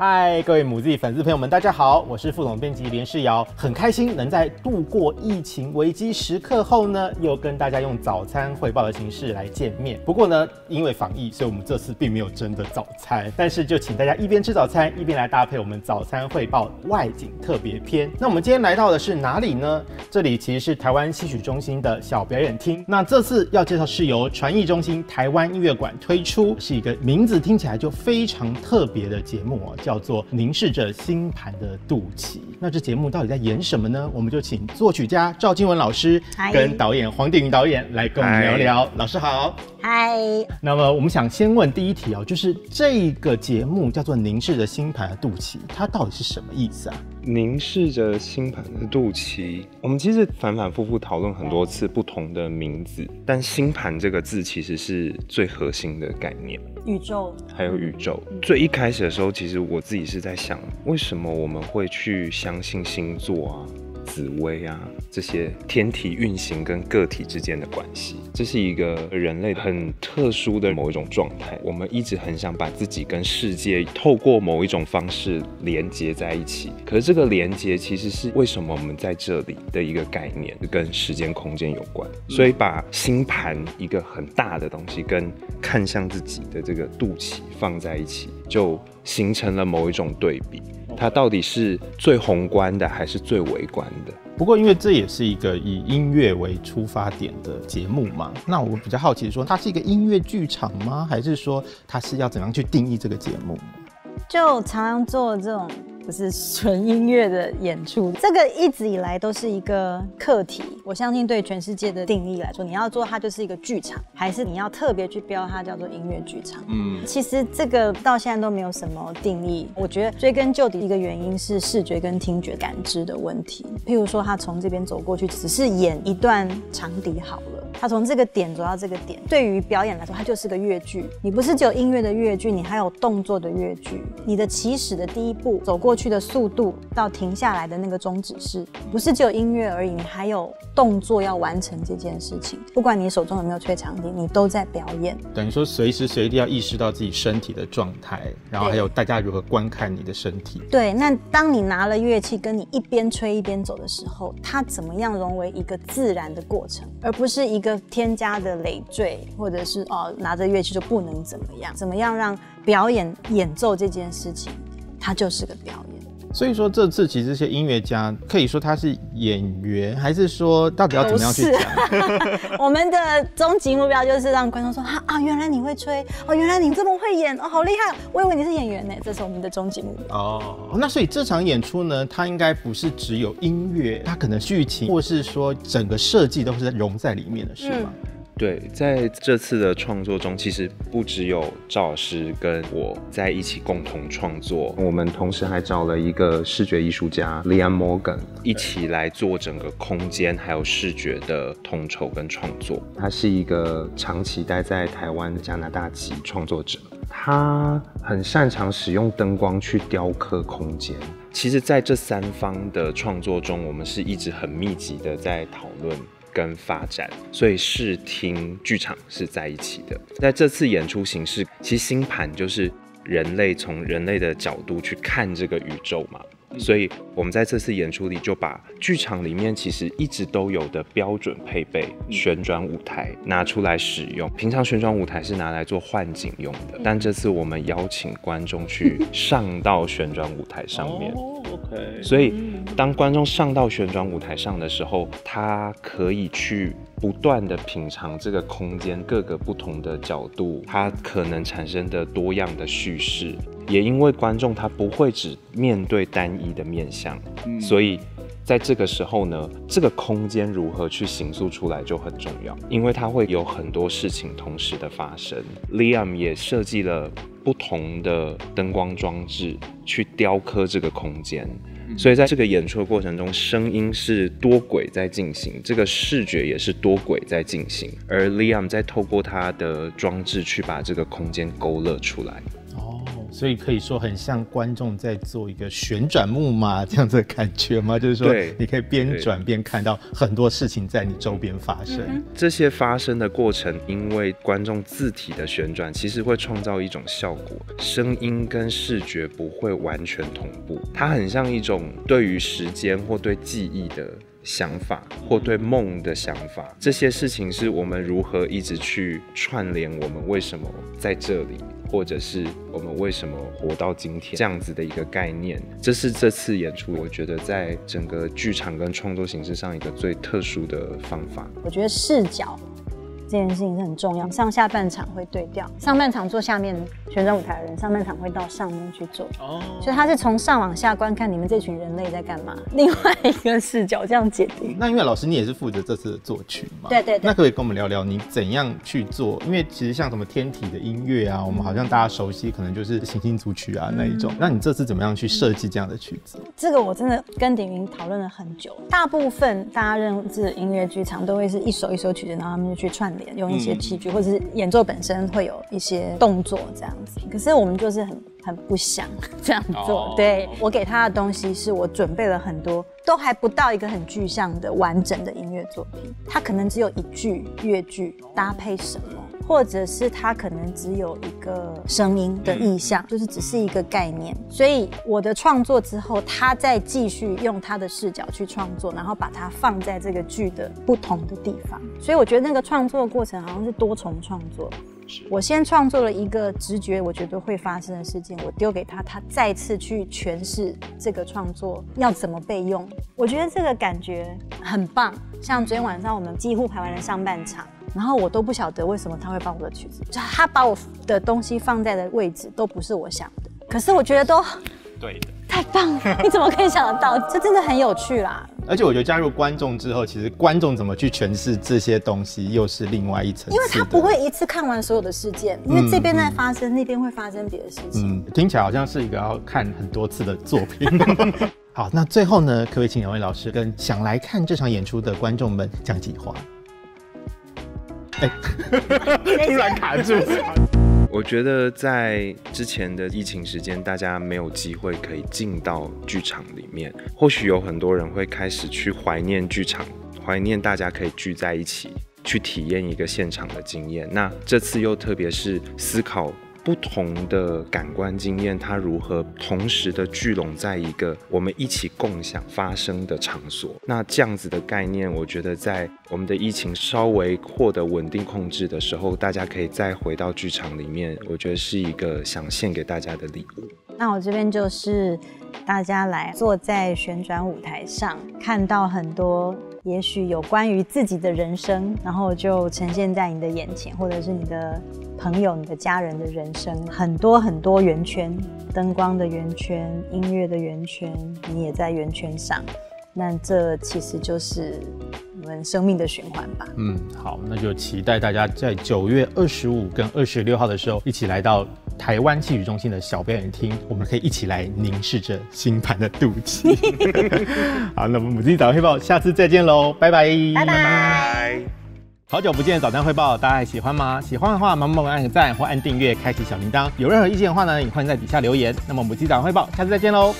嗨，各位母自粉丝朋友们，大家好，我是副总编辑连世尧，很开心能在度过疫情危机时刻后呢，又跟大家用早餐汇报的形式来见面。不过呢，因为防疫，所以我们这次并没有真的早餐，但是就请大家一边吃早餐，一边来搭配我们早餐汇报外景特别篇。那我们今天来到的是哪里呢？这里其实是台湾戏曲中心的小表演厅。那这次要介绍是由传艺中心台湾音乐馆推出，是一个名字听起来就非常特别的节目哦。叫做凝视着星盘的肚脐。那这节目到底在演什么呢？我们就请作曲家赵金文老师跟导演黄定云导演来跟我们聊聊。老师好，嗨。那么我们想先问第一题哦，就是这个节目叫做凝视着星盘的肚脐，它到底是什么意思啊？凝视着星盘的肚脐，我们其实反反复复讨论很多次不同的名字，但星盘这个字其实是最核心的概念。宇宙，还有宇宙。最一开始的时候，其实我自己是在想，为什么我们会去相信星座啊？紫薇啊，这些天体运行跟个体之间的关系，这是一个人类很特殊的某一种状态。我们一直很想把自己跟世界透过某一种方式连接在一起，可是这个连接其实是为什么我们在这里的一个概念，跟时间空间有关。所以把星盘一个很大的东西跟看向自己的这个肚脐放在一起，就形成了某一种对比。它到底是最宏观的还是最微观的？不过，因为这也是一个以音乐为出发点的节目嘛，那我比较好奇，说它是一个音乐剧场吗？还是说它是要怎样去定义这个节目？就常常做这种。不是纯音乐的演出，这个一直以来都是一个课题。我相信对全世界的定义来说，你要做它就是一个剧场，还是你要特别去标它叫做音乐剧场？嗯，其实这个到现在都没有什么定义。我觉得追根究底，一个原因是视觉跟听觉感知的问题。譬如说，他从这边走过去，只是演一段长笛好了。他从这个点走到这个点，对于表演来说，它就是个乐剧。你不是只有音乐的乐剧，你还有动作的乐剧。你的起始的第一步走过去的速度，到停下来的那个终止是，不是只有音乐而已，你还有动作要完成这件事情。不管你手中有没有吹长笛，你都在表演。等于说，随时随地要意识到自己身体的状态，然后还有大家如何观看你的身体。对，那当你拿了乐器，跟你一边吹一边走的时候，它怎么样融为一个自然的过程，而不是一个。添加的累赘，或者是哦拿着乐器就不能怎么样？怎么样让表演演奏这件事情，它就是个表演。所以说这次其实这些音乐家可以说他是演员，还是说到底要怎么样去讲？我们的终极目标就是让观众说啊啊，原来你会吹哦，原来你这么会演哦，好厉害！我以为你是演员呢，这是我们的终极目标。哦，那所以这场演出呢，它应该不是只有音乐，它可能剧情或是说整个设计都是融在里面的，是吗？对，在这次的创作中，其实不只有赵老师跟我在一起共同创作，我们同时还找了一个视觉艺术家 Liam Morgan 一起来做整个空间还有视觉的统筹跟创作。他是一个长期待在台湾的加拿大籍创作者，他很擅长使用灯光去雕刻空间。其实，在这三方的创作中，我们是一直很密集的在讨论。跟发展，所以视听剧场是在一起的。在这次演出形式，其实星盘就是人类从人类的角度去看这个宇宙嘛。所以，我们在这次演出里就把剧场里面其实一直都有的标准配备旋转舞台拿出来使用。平常旋转舞台是拿来做幻景用的，但这次我们邀请观众去上到旋转舞台上面。所以，当观众上到旋转舞台上的时候，他可以去不断的品尝这个空间各个不同的角度，它可能产生的多样的叙事。也因为观众他不会只面对单一的面相，所以在这个时候呢，这个空间如何去形塑出来就很重要，因为它会有很多事情同时的发生。Liam 也设计了不同的灯光装置去雕刻这个空间，所以在这个演出的过程中，声音是多轨在进行，这个视觉也是多轨在进行，而 Liam 在透过他的装置去把这个空间勾勒出来。哦。所以可以说很像观众在做一个旋转木马这样子的感觉吗？就是说你可以边转边看到很多事情在你周边发生。这些发生的过程，因为观众字体的旋转，其实会创造一种效果，声音跟视觉不会完全同步，它很像一种对于时间或对记忆的。想法或对梦的想法，这些事情是我们如何一直去串联，我们为什么在这里，或者是我们为什么活到今天这样子的一个概念。这是这次演出，我觉得在整个剧场跟创作形式上一个最特殊的方法。我觉得视角这件事情是很重要，上下半场会对调，上半场坐下面旋转舞台的人，上半场会到上面去做，哦，所以他是从上往下观看你们这群人类在干嘛，另外一个视角这样解读。那因为老师你也是负责这次的作曲嘛？对对对那可不可以跟我们聊聊你怎样去做？因为其实像什么天体的音乐啊，我们好像大家熟悉，可能就是行星组曲啊那一种。那你这次怎么样去设计这样的曲子？这个我真的跟鼎云讨论了很久。大部分大家认知的音乐剧场都会是一首一首曲子，然后他们就去串联，用一些器具，或者是演奏本身会有一些动作这样子。可是我们就是很很不想 这样做。哦对我给他的东西是我准备了很多，都还不到一个很具象的完整的音乐作品。他可能只有一句乐句搭配什么。或者是它可能只有一个声音的意象，就是只是一个概念。所以我的创作之后，他再继续用他的视角去创作，然后把它放在这个剧的不同的地方。所以我觉得那个创作过程好像是多重创作。我先创作了一个直觉，我觉得会发生的事件，我丢给他，他再次去诠释这个创作要怎么被用。我觉得这个感觉很棒。像昨天晚上我们几乎排完了上半场。然后我都不晓得为什么他会放我的曲子，就他把我的东西放在的位置都不是我想的，可是我觉得都对的。太棒了！你怎么可以想得到？这真的很有趣啦。而且我觉得加入观众之后，其实观众怎么去诠释这些东西，又是另外一层。因为他不会一次看完所有的事件，因为这边在发生，那边会发生别的事情。嗯，听起来好像是一个要看很多次的作品。好，那最后呢，可不可以请两位老师跟想来看这场演出的观众们讲几话？哎，突然卡住。我觉得在之前的疫情时间，大家没有机会可以进到剧场里面，或许有很多人会开始去怀念剧场，怀念大家可以聚在一起去体验一个现场的经验。那这次又特别是思考。不同的感官经验，它如何同时的聚拢在一个我们一起共享发生的场所？那这样子的概念，我觉得在我们的疫情稍微获得稳定控制的时候，大家可以再回到剧场里面，我觉得是一个想献给大家的礼物。那我这边就是大家来坐在旋转舞台上，看到很多。也许有关于自己的人生，然后就呈现在你的眼前，或者是你的朋友、你的家人的人生，很多很多圆圈，灯光的圆圈，音乐的圆圈，你也在圆圈上。那这其实就是我们生命的循环吧。嗯，好，那就期待大家在九月二十五跟二十六号的时候，一起来到台湾戏曲中心的小表演厅，我们可以一起来凝视着星盘的肚脐。好，那我们母鸡早安汇报，下次再见喽，拜拜，拜拜。好久不见，早餐汇报，大家还喜欢吗？喜欢的话，麻烦帮我按个赞或按订阅，开启小铃铛。有任何意见的话呢，也欢迎在底下留言。那么母鸡早餐汇报，下次再见喽。